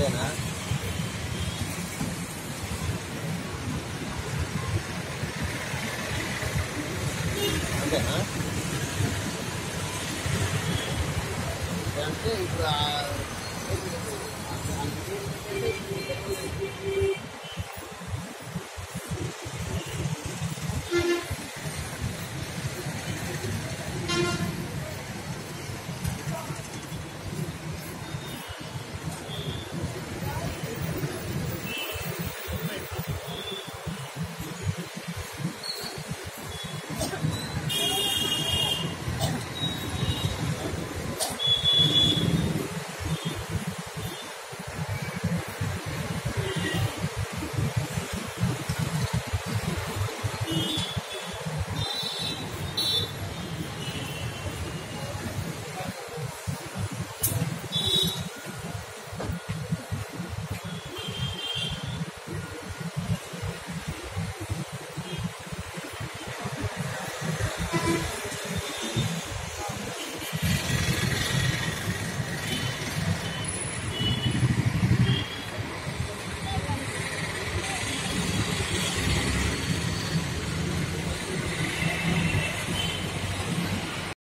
అంతేనా అంతేనా అంటే ఇప్పుడు you.